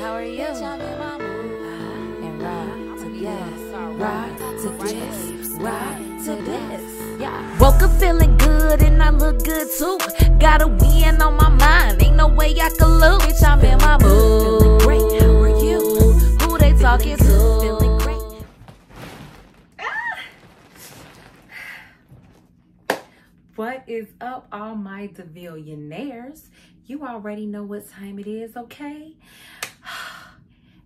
How are you? Uh-huh. And rock to yes, rock to this, rock to this. Yeah. Woke up feeling good and I look good too. Got a win on my mind, ain't no way I could lose. Bitch, I'm in my mood. Feeling great. How are you? Who they talking to? What is up, all my DeVillionaires? You already know what time it is, okay?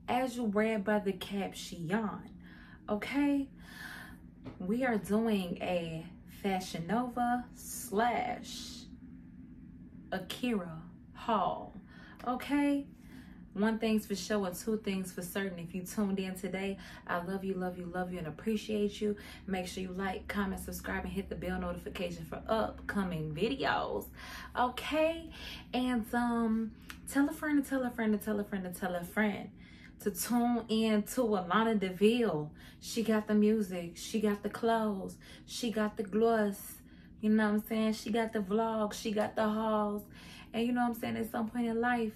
As you read by the caption, okay? We are doing a Fashion Nova slash Akira haul, okay? One thing's for sure and two things for certain. If you tuned in today, I love you, love you, love you, and appreciate you. Make sure you like, comment, subscribe, and hit the bell notification for upcoming videos. Okay? And um, tell a friend to tell a friend to tell a friend to tell a friend to tune in to Alonna Deville. She got the music, she got the clothes, she got the gloss. You know what I'm saying? She got the vlogs, she got the hauls. And you know what I'm saying? At some point in life,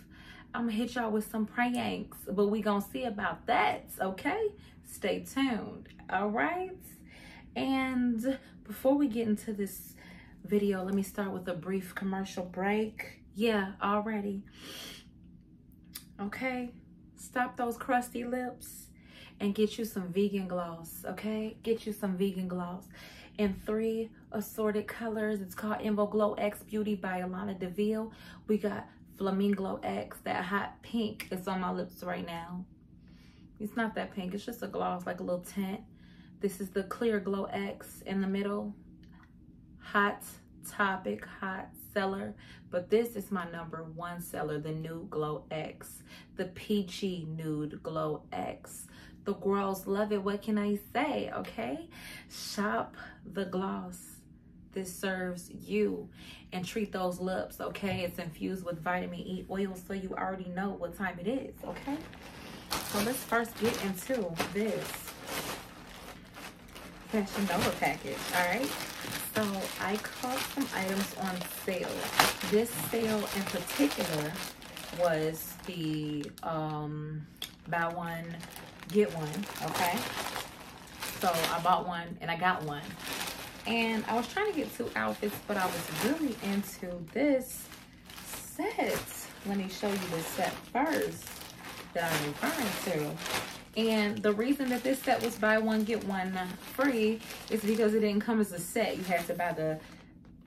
I'm gonna hit y'all with some pranks, but we gonna see about that, okay? Stay tuned, all right? And before we get into this video, let me start with a brief commercial break. Yeah, already. Okay, stop those crusty lips and get you some vegan gloss, okay? Get you some vegan gloss in three assorted colors. It's called Invo Glow X Beauty by Alonna Deville. We got Flamingo X, that hot pink is on my lips right now. It's not that pink, it's just a gloss, like a little tint. This is the Clear Glow X in the middle. Hot topic, hot seller. But this is my number one seller, the Nude Glow X. The Peachy Nude Glow X. The girls love it. What can I say? Okay. Shop the gloss. This serves you and treat those lips. Okay. It's infused with vitamin E oil. So you already know what time it is. Okay. So let's first get into this Fashion Nova package. All right. So I caught some items on sale. This sale in particular was the um, buy one, get one, okay? So I bought one and I got one. And I was trying to get two outfits, but I was really into this set. Let me show you the set first that I'm referring to. And the reason that this set was buy one, get one free is because it didn't come as a set. You had to buy the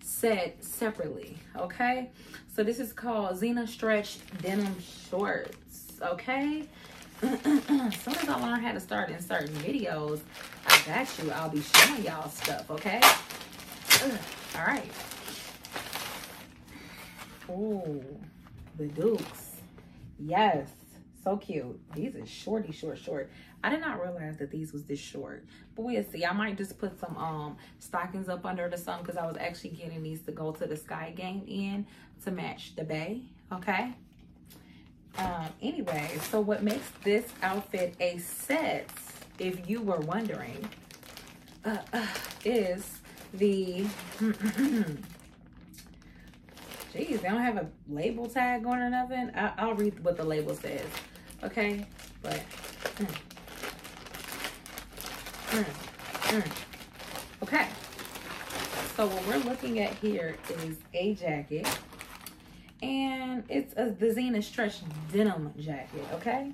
set separately, okay? So this is called Xena Stretch Denim Shorts, okay? as soon as I learn how to start inserting videos, I got you. I'll be showing y'all stuff, okay? Ugh. All right. Oh, the Dukes. Yes, so cute. These are shorty, short, short. I did not realize that these was this short, but we'll see. I might just put some um stockings up under the sun because I was actually getting these to go to the Sky game in to match the bay, okay? Um, anyway, so what makes this outfit a set, if you were wondering, uh, uh, is the, Jeez, they don't have a label tag on or nothing. I, I'll read what the label says, okay? But, mm, mm, mm. okay. So what we're looking at here is a jacket and it's a the Xena stretch denim jacket okay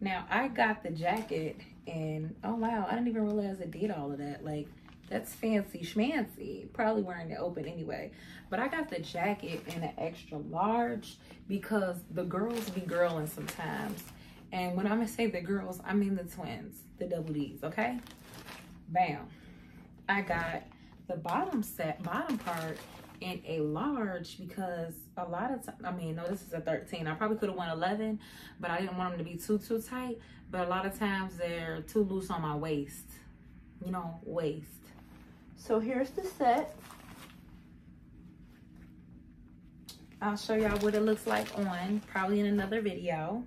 now i got the jacket and oh wow i didn't even realize it did all of that like that's fancy schmancy probably wearing it open anyway but i got the jacket in an extra large because the girls be girling sometimes and when i'm gonna say the girls i mean the twins the double d's okay bam i got the bottom set bottom part in a large because a lot of times, I mean, no, this is a 13. I probably could have went 11, but I didn't want them to be too, too tight. But a lot of times they're too loose on my waist, you know, waist. So here's the set. I'll show y'all what it looks like on, probably in another video.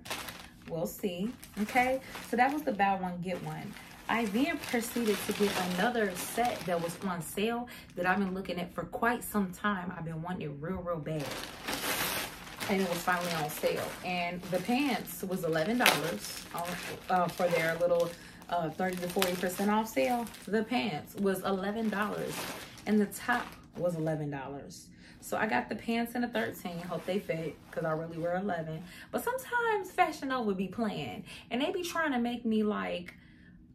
We'll see, okay? So that was the buy one, get one. I then proceeded to get another set that was on sale that I've been looking at for quite some time. I've been wanting it real, real bad. and it was finally on sale. And the pants was $11 on, uh, for their little uh, 30 to 40% off sale. The pants was $11 and the top was $11. So I got the pants in a 13. Hope they fit because I really wear 11. But sometimes Fashion Nova be playing and they be trying to make me like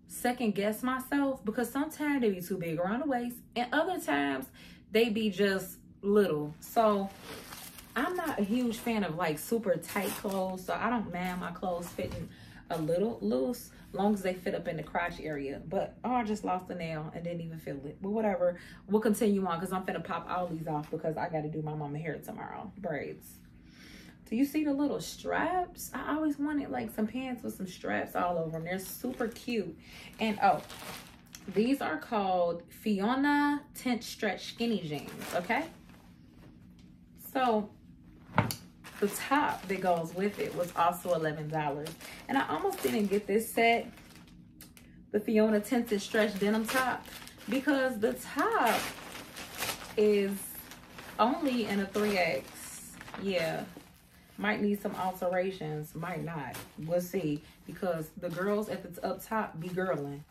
second guess myself because sometimes they be too big around the waist and other times they be just little. So I'm not a huge fan of like super tight clothes. So I don't mind my clothes fitting a little loose long as they fit up in the crotch area. But oh, I just lost a nail and didn't even feel it. But whatever, we'll continue on because I'm finna pop all these off because I got to do my mama hair tomorrow, braids. Do you see the little straps? I always wanted like some pants with some straps all over them. They're super cute. And oh, these are called Fiona Tent Stretch Skinny Jeans, okay? So the top that goes with it was also $11. And I almost didn't get this set, the Fiona Tinted Stretch Denim Top, because the top is only in a 3X. Yeah, might need some alterations, might not. We'll see, because the girls at the up top be girling.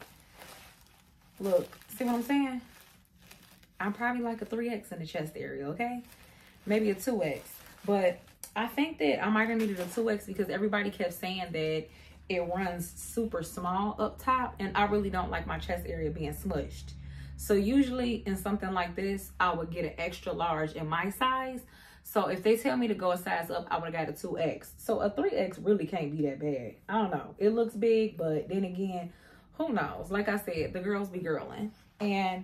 Look, see what I'm saying? I'm probably like a 3X in the chest area, okay? Maybe a 2X. But I think that I might have needed a 2X because everybody kept saying that it runs super small up top and I really don't like my chest area being smushed. So usually in something like this, I would get an extra large in my size. So if they tell me to go a size up, I would have got a 2X. So a 3X really can't be that bad. I don't know. It looks big, but then again, who knows? Like I said, the girls be girling. And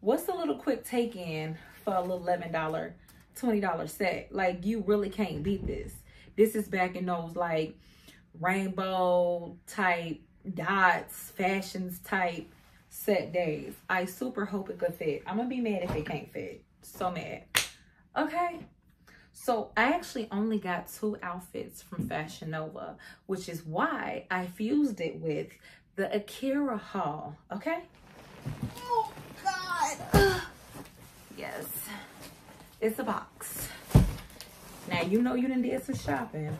what's a little quick take in for a little $11 $20 set. Like you really can't beat this. This is back in those like rainbow type dots, fashions type set days. I super hope it could fit. I'm gonna be mad if it can't fit. So mad. Okay. So I actually only got two outfits from Fashion Nova, which is why I fused it with the Akira haul. Okay. Oh God. yes. It's a box. Now, you know you done did some shopping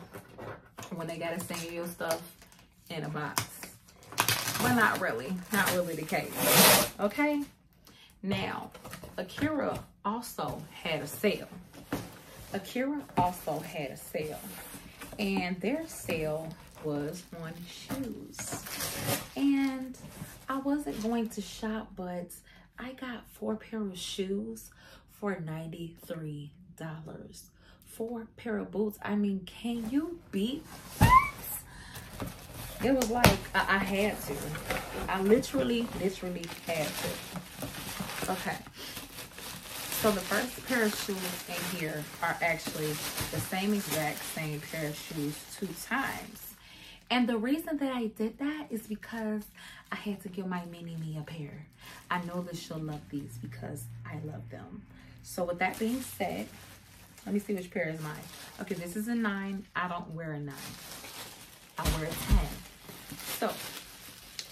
when they gotta send you your stuff in a box. But not really. Not really the case. Okay? Now, Akira also had a sale. Akira also had a sale. And their sale was on shoes. And I wasn't going to shop, but I got four pair of shoes for $93. Four pair of boots. I mean, can you beat that? It was like I, I had to. I literally, literally had to. Okay. So the first pair of shoes in here are actually the same exact same pair of shoes two times. And the reason that I did that is because I had to give my mini me a pair. I know that she'll love these because I love them. So with that being said, let me see which pair is mine. Okay, this is a nine. I don't wear a nine. I wear a 10. So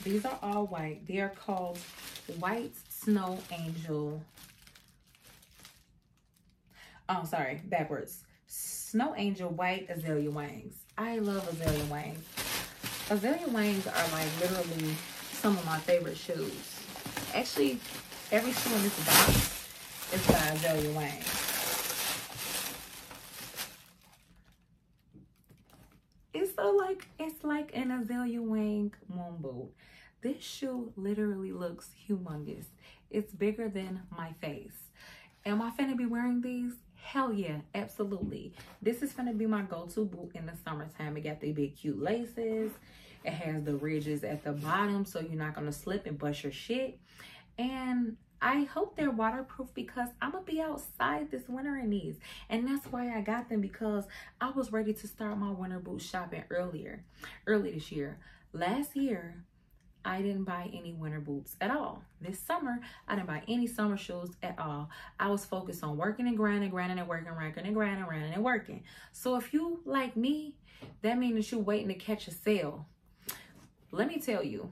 these are all white. They are called White Snow Angel. Oh, sorry, backwards. Snow Angel White Azalea Wangs. I love Azalea Wangs. Azalea Wangs are like literally some of my favorite shoes. Actually, every shoe in this box it's by Azalea Wang. It's so like it's like an Azalea Wang moon boot. This shoe literally looks humongous. It's bigger than my face. Am I finna be wearing these? Hell yeah, absolutely. This is gonna be my go-to boot in the summertime. It got the big cute laces. It has the ridges at the bottom so you're not gonna slip and bust your shit. And I hope they're waterproof because I'm going to be outside this winter in these. And that's why I got them because I was ready to start my winter boot shopping earlier, early this year. Last year, I didn't buy any winter boots at all. This summer, I didn't buy any summer shoes at all. I was focused on working and grinding, grinding and working, working and grinding, grinding and working. So if you like me, that means that you're waiting to catch a sale. Let me tell you,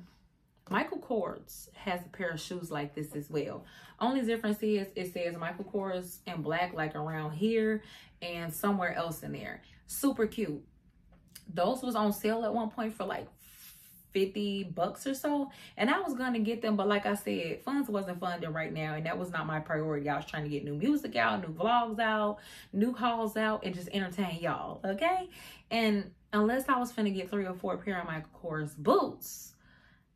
Michael Kors has a pair of shoes like this as well. Only difference is it says Michael Kors in black like around here and somewhere else in there. Super cute. Those was on sale at one point for like 50 bucks or so and i was gonna get them but like i said funds wasn't funded right now and that was not my priority i was trying to get new music out new vlogs out new hauls out and just entertain y'all okay and unless i was finna get three or four pair of michael kors boots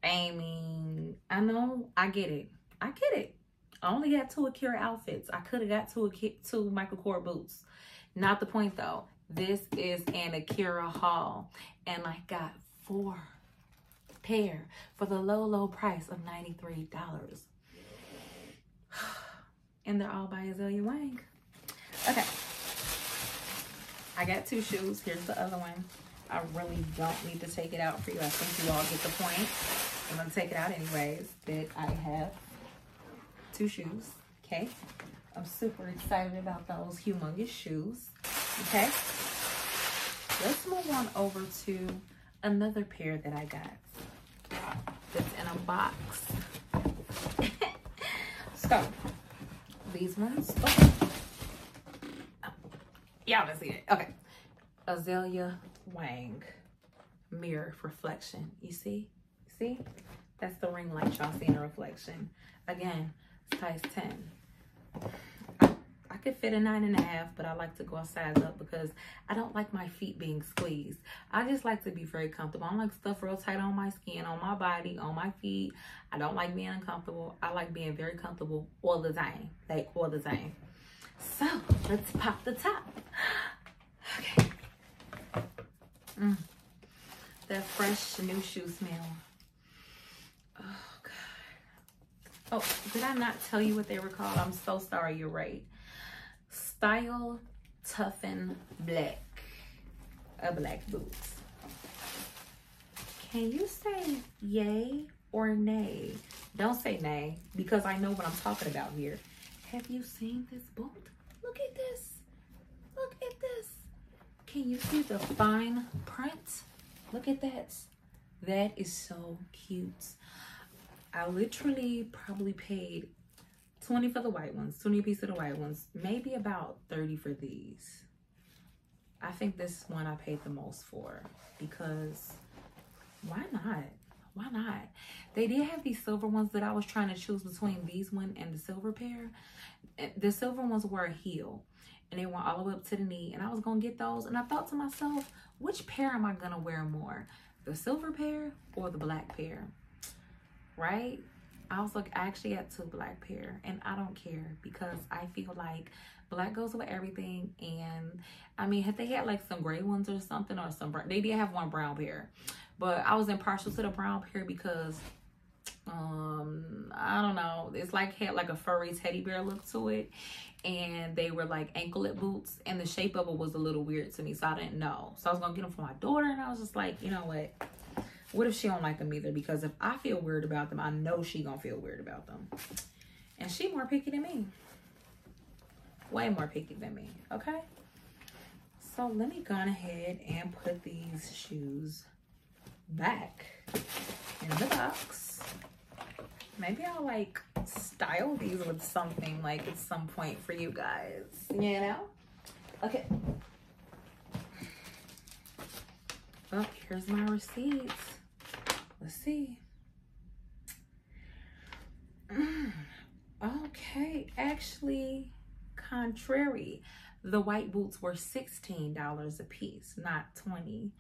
i mean i know i get it i get it i only got two akira outfits i could have got two two michael kors boots not the point though this is an akira haul and i got four pair for the low, low price of $93. and they're all by Azalea Wang. Okay. I got two shoes. Here's the other one. I really don't need to take it out for you. I think you all get the point. I'm to take it out anyways. That I have two shoes. Okay. I'm super excited about those humongous shoes. Okay. Let's move on over to another pair that I got that's in a box. so, these ones. Oh. Y'all can see it. Okay. Azalea Wang mirror reflection. You see? See? That's the ring light y'all see in the reflection. Again, size 10 I could fit a nine and a half, but I like to go a size up because I don't like my feet being squeezed. I just like to be very comfortable. I don't like stuff real tight on my skin, on my body, on my feet. I don't like being uncomfortable. I like being very comfortable all the time, like all the time. So let's pop the top. Okay. Mm. That fresh new shoe smell. Oh, God. Oh, did I not tell you what they were called? I'm so sorry. You're right. Style Toughen Black. A black boots. Can you say yay or nay? Don't say nay because I know what I'm talking about here. Have you seen this boot? Look at this. Look at this. Can you see the fine print? Look at that. That is so cute. I literally probably paid 20 for the white ones, 20 piece of the white ones, maybe about 30 for these. I think this one I paid the most for because why not? Why not? They did have these silver ones that I was trying to choose between these one and the silver pair. The silver ones were a heel and they went all the way up to the knee and I was going to get those. And I thought to myself, which pair am I going to wear more? The silver pair or the black pair? Right? I was like, I actually got two black pair and I don't care because I feel like black goes with everything. And I mean, if they had like some gray ones or something or some, they did have one brown pair, but I was impartial to the brown pair because um i don't know it's like had like a furry teddy bear look to it and they were like anklet boots and the shape of it was a little weird to me so i didn't know so i was gonna get them for my daughter and i was just like you know what what if she don't like them either? Because if I feel weird about them, I know she gonna feel weird about them. And she more picky than me. Way more picky than me, okay? So let me go ahead and put these shoes back in the box. Maybe I'll like style these with something like at some point for you guys, you know? Okay. Oh, here's my receipts. Let's see. Mm, okay, actually, contrary. The white boots were $16 a piece, not 20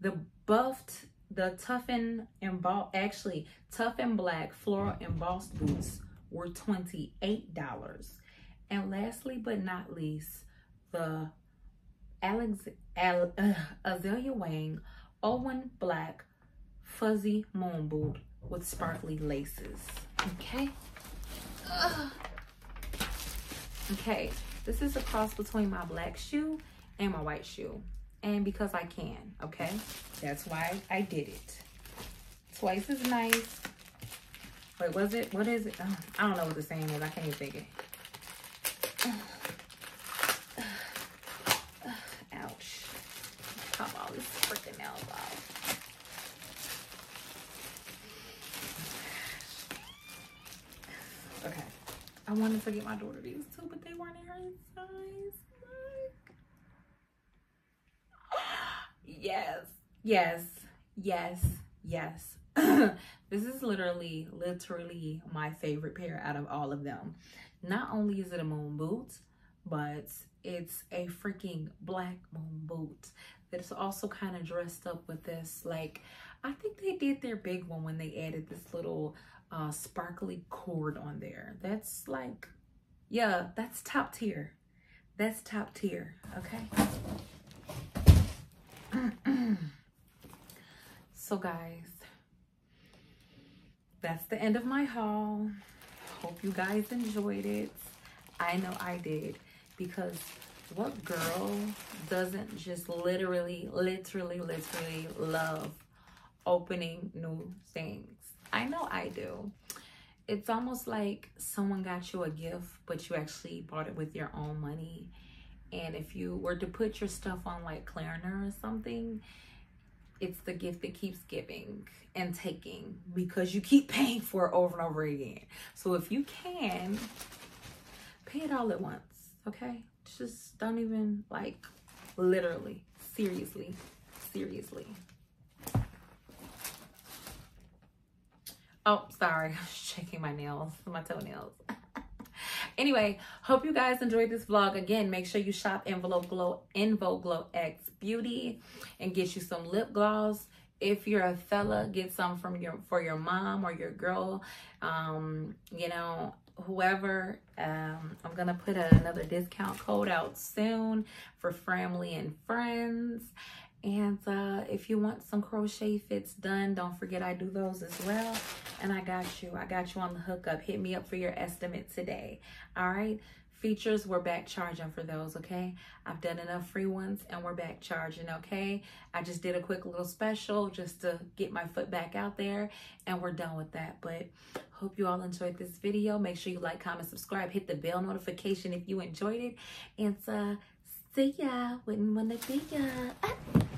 The buffed, the tough and embossed, actually, tough and black floral embossed boots were $28. And lastly, but not least, the Alex, Al, uh, Azalea Wang Owen Black fuzzy moon boot with sparkly laces. Okay. Ugh. Okay, this is a cross between my black shoe and my white shoe and because I can, okay? That's why I did it. Twice as nice. Wait, was it? What is it? Oh, I don't know what the saying is. I can't even think it. Ouch. Pop all this freaking nails off. Okay. I wanted to get my daughter these too, but they weren't in her size. Yes, yes, yes, this is literally, literally my favorite pair out of all of them. Not only is it a moon boot, but it's a freaking black moon boot that's also kind of dressed up with this like i think they did their big one when they added this little uh sparkly cord on there. That's like yeah that's top tier. That's top tier okay so guys that's the end of my haul hope you guys enjoyed it i know i did because what girl doesn't just literally, literally, literally love opening new things? I know I do. It's almost like someone got you a gift, but you actually bought it with your own money. And if you were to put your stuff on like Klarna or something, it's the gift that keeps giving and taking because you keep paying for it over and over again. So if you can, pay it all at once, okay? just don't even like literally seriously seriously oh sorry i was checking my nails my toenails anyway hope you guys enjoyed this vlog. Again make sure you shop envelope glow envo glow x beauty and get you some lip gloss. If you're a fella get some from your for your mom or your girl. Um you know whoever um, i'm gonna put a, another discount code out soon for family and friends and uh, if you want some crochet fits done don't forget i do those as well. And i got you. I got you on the hookup. Hit me up for your estimate today. All right? Features we're back charging for those okay? I've done enough free ones and we're back charging okay? I just did a quick little special just to get my foot back out there and we're done with that. But hope you all enjoyed this video. Make sure you like comment subscribe hit the bell notification if you enjoyed it. And uh see ya. Wouldn't wanna be ya